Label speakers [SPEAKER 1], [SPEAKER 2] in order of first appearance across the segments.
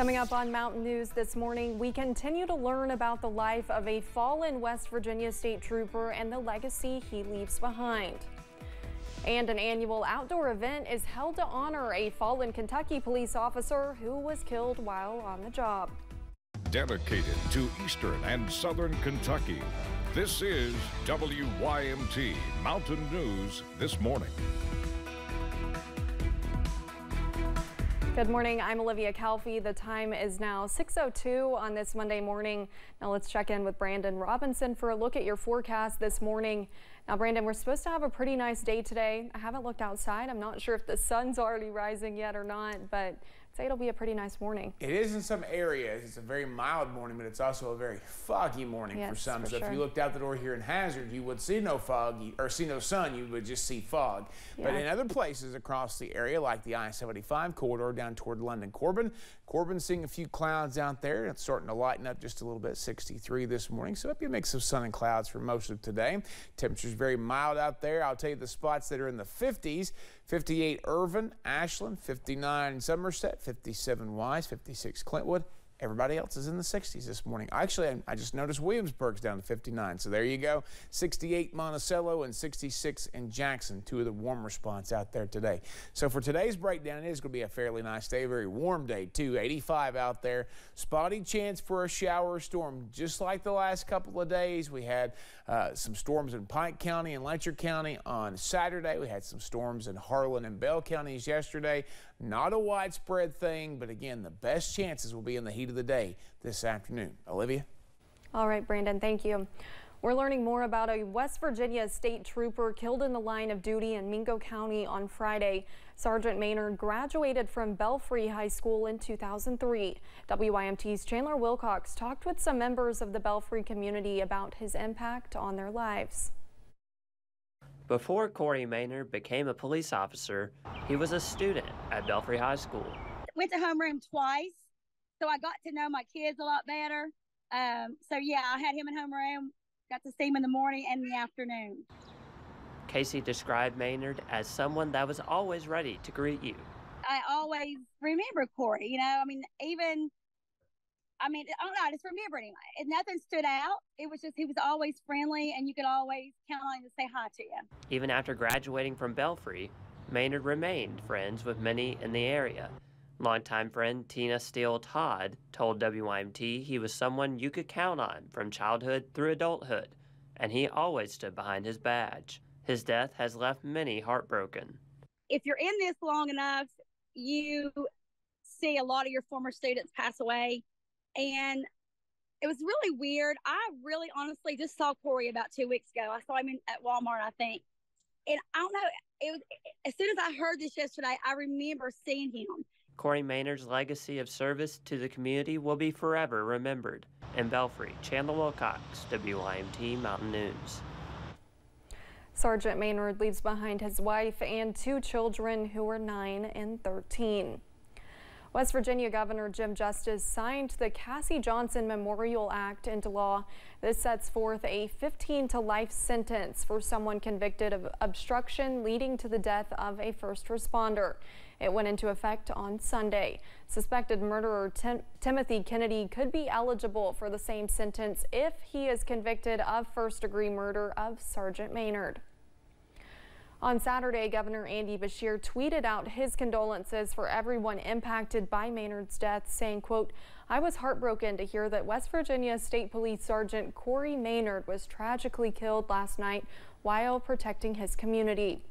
[SPEAKER 1] Coming up on Mountain News this morning, we continue to learn about the life of a fallen West Virginia state trooper and the legacy he leaves behind. And an annual outdoor event is held to honor a fallen Kentucky police officer who was killed while on the job.
[SPEAKER 2] Dedicated to Eastern and Southern Kentucky, this is WYMT Mountain News this morning.
[SPEAKER 1] Good morning. I'm Olivia Calfee. The time is now 6.02 on this Monday morning. Now let's check in with Brandon Robinson for a look at your forecast this morning. Now, Brandon, we're supposed to have a pretty nice day today. I haven't looked outside. I'm not sure if the sun's already rising yet or not, but say it'll be a pretty nice morning.
[SPEAKER 3] It is in some areas. It's a very mild morning, but it's also a very foggy morning
[SPEAKER 1] yes,
[SPEAKER 3] for some.
[SPEAKER 1] For
[SPEAKER 3] so
[SPEAKER 1] sure.
[SPEAKER 3] if you looked out the door here in Hazard, you would see no fog or see no sun. You would just see fog. Yeah. But in other places across the area, like the I-75 corridor down toward London Corbin, Corbin seeing a few clouds out there. It's starting to lighten up just a little bit. 63 this morning, so it'll be a mix of sun and clouds for most of today. Temperatures very mild out there. I'll tell you the spots that are in the 50s. 58 Irvine, Ashland, 59 Somerset, 57 Wise, 56 Clintwood. Everybody else is in the 60s this morning. Actually, I just noticed Williamsburg's down to 59. So there you go. 68 Monticello and 66 in Jackson, two of the warmer spots out there today. So for today's breakdown, it is going to be a fairly nice day, very warm day too. 85 out there. Spotty chance for a shower or storm, just like the last couple of days. We had uh, some storms in Pike County and Letcher County on Saturday. We had some storms in Harlan and Bell counties yesterday. Not a widespread thing, but again, the best chances will be in the heat of the day this afternoon. Olivia?
[SPEAKER 1] All right, Brandon, thank you. We're learning more about a West Virginia state trooper killed in the line of duty in Mingo County on Friday. Sergeant Maynard graduated from Belfry High School in 2003. WYMT's Chandler Wilcox talked with some members of the Belfry community about his impact on their lives.
[SPEAKER 4] Before Corey Maynard became a police officer, he was a student at Belfry High School.
[SPEAKER 5] Went to homeroom twice, so I got to know my kids a lot better. Um, so yeah, I had him in homeroom, got to see him in the morning and the afternoon.
[SPEAKER 4] Casey described Maynard as someone that was always ready to greet you.
[SPEAKER 5] I always remember Corey, you know, I mean, even I mean, I don't know. I just remember him. Nothing stood out. It was just he was always friendly, and you could always count on him to say hi to you.
[SPEAKER 4] Even after graduating from Belfry, Maynard remained friends with many in the area. Longtime friend Tina Steele Todd told WYMT he was someone you could count on from childhood through adulthood, and he always stood behind his badge. His death has left many heartbroken.
[SPEAKER 5] If you're in this long enough, you see a lot of your former students pass away and it was really weird. I really honestly just saw Corey about two weeks ago. I saw him in, at Walmart, I think. And I don't know, it was as soon as I heard this yesterday, I remember seeing him.
[SPEAKER 4] Corey Maynard's legacy of service to the community will be forever remembered. In Belfry, Chandler Wilcox, WYMT Mountain News.
[SPEAKER 1] Sergeant Maynard leaves behind his wife and two children who are 9 and 13. West Virginia Governor Jim Justice signed the Cassie Johnson Memorial Act into law. This sets forth a 15 to life sentence for someone convicted of obstruction leading to the death of a first responder. It went into effect on Sunday. Suspected murderer Tim Timothy Kennedy could be eligible for the same sentence if he is convicted of first degree murder of Sergeant Maynard. On Saturday, Governor Andy Beshear tweeted out his condolences for everyone impacted by Maynard's death, saying, quote, I was heartbroken to hear that West Virginia State Police Sergeant Corey Maynard was tragically killed last night while protecting his community.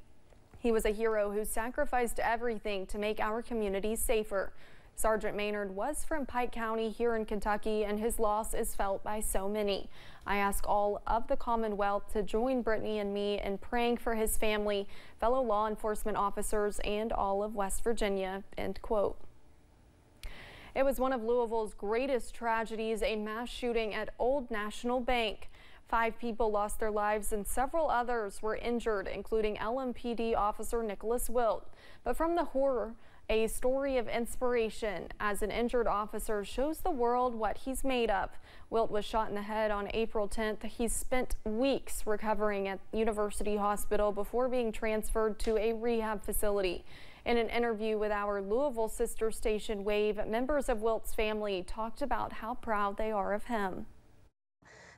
[SPEAKER 1] He was a hero who sacrificed everything to make our community safer. Sergeant Maynard was from Pike County here in Kentucky, and his loss is felt by so many. I ask all of the Commonwealth to join Brittany and me in praying for his family, fellow law enforcement officers, and all of West Virginia. End quote. It was one of Louisville's greatest tragedies, a mass shooting at Old National Bank. Five people lost their lives and several others were injured, including LMPD officer Nicholas Wilt. But from the horror, A story of inspiration as an injured officer shows the world what he's made of. Wilt was shot in the head on April 10th. He spent weeks recovering at University Hospital before being transferred to a rehab facility. In an interview with our Louisville sister station Wave, members of Wilt's family talked about how proud they are of him.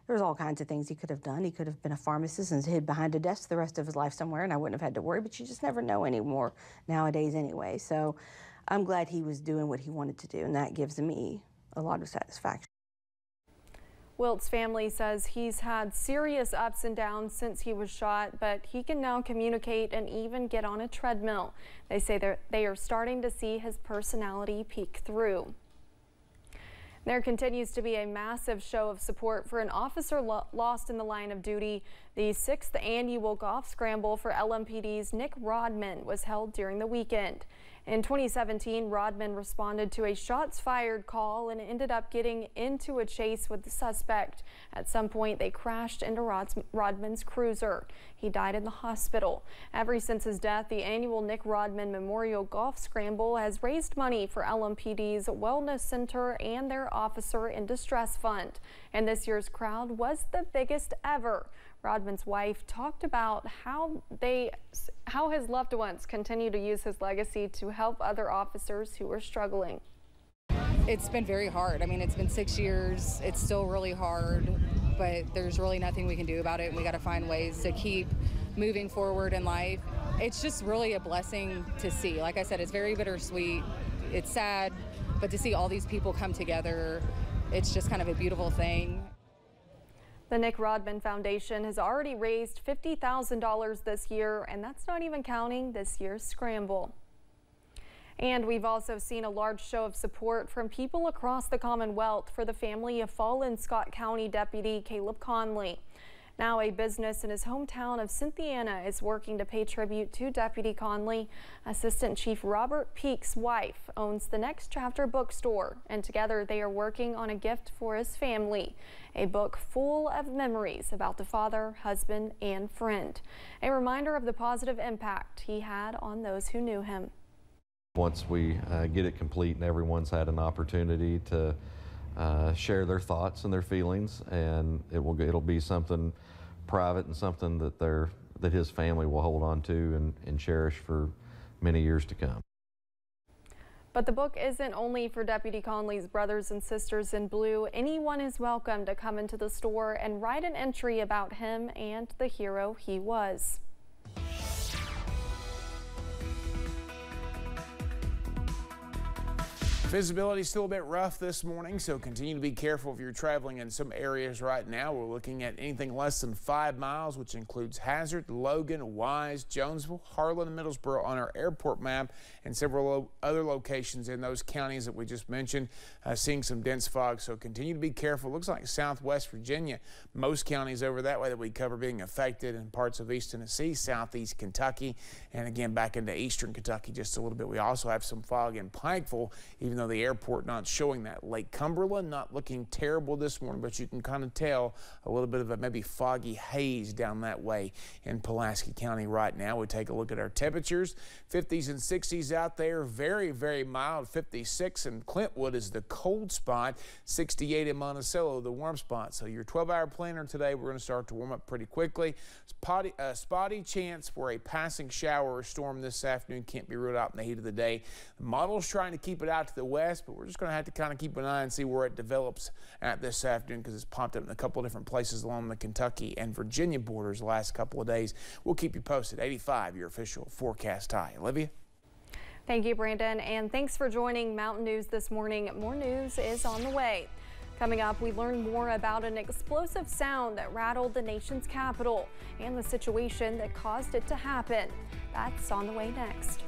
[SPEAKER 6] There's all kinds of things he could have done. He could have been a pharmacist and hid behind a desk the rest of his life somewhere, and I wouldn't have had to worry, but you just never know anymore nowadays anyway. So I'm glad he was doing what he wanted to do, and that gives me a lot of satisfaction.
[SPEAKER 1] Wilt's family says he's had serious ups and downs since he was shot, but he can now communicate and even get on a treadmill. They say they are starting to see his personality peek through. There continues to be a massive show of support for an officer lo lost in the line of duty. The sixth annual golf scramble for LMPD's Nick Rodman was held during the weekend. In 2017, Rodman responded to a shots fired call and ended up getting into a chase with the suspect. At some point, they crashed into Rodman's cruiser. He died in the hospital. Ever since his death, the annual Nick Rodman Memorial Golf Scramble has raised money for LMPD's Wellness Center and their Officer in Distress Fund. And this year's crowd was the biggest ever. Rodman's wife talked about how they, how his loved ones continue to use his legacy to help other officers who are struggling.
[SPEAKER 7] It's been very hard. I mean, it's been six years. It's still really hard, but there's really nothing we can do about it. We got to find ways to keep moving forward in life. It's just really a blessing to see. Like I said, it's very bittersweet. It's sad, but to see all these people come together, it's just kind of a beautiful thing.
[SPEAKER 1] The Nick Rodman Foundation has already raised $50,000 this year, and that's not even counting this year's scramble. And we've also seen a large show of support from people across the Commonwealth for the family of fallen Scott County Deputy Caleb Conley. Now a business in his hometown of Cynthiana is working to pay tribute to Deputy Conley. Assistant Chief Robert Peak's wife owns the Next Chapter bookstore, and together they are working on a gift for his family, a book full of memories about the father, husband, and friend. A reminder of the positive impact he had on those who knew him.
[SPEAKER 8] Once we uh, get it complete and everyone's had an opportunity to uh, share their thoughts and their feelings, and it will it'll be something private and something that they that his family will hold on to and, and cherish for many years to come.
[SPEAKER 1] But the book isn't only for Deputy Conley's brothers and sisters in blue. Anyone is welcome to come into the store and write an entry about him and the hero he was.
[SPEAKER 3] Visibility is still a bit rough this morning, so continue to be careful if you're traveling in some areas right now. We're looking at anything less than five miles, which includes Hazard, Logan, Wise, Jonesville, Harlan, and Middlesboro on our airport map, and several lo other locations in those counties that we just mentioned, uh, seeing some dense fog. So continue to be careful. Looks like Southwest Virginia, most counties over that way that we cover being affected, in parts of East Tennessee, Southeast Kentucky, and again back into Eastern Kentucky just a little bit. We also have some fog in Pikeville, even though know, the airport not showing that. Lake Cumberland not looking terrible this morning, but you can kind of tell a little bit of a maybe foggy haze down that way in Pulaski County right now. We take a look at our temperatures. 50s and 60s out there, very, very mild. 56 in Clintwood is the cold spot. 68 in Monticello, the warm spot. So your 12-hour planner today, we're going to start to warm up pretty quickly. Spotty, uh, spotty chance for a passing shower or storm this afternoon can't be ruled out in the heat of the day. The model's trying to keep it out to the west, but we're just going to have to kind of keep an eye and see where it develops at this afternoon because it's popped up in a couple of different places along the Kentucky and Virginia borders the last couple of days. We'll keep you posted. 85, your official forecast high. Olivia?
[SPEAKER 1] Thank you, Brandon, and thanks for joining Mountain News this morning. More news is on the way. Coming up, we learn more about an explosive sound that rattled the nation's capital and the situation that caused it to happen. That's on the way next.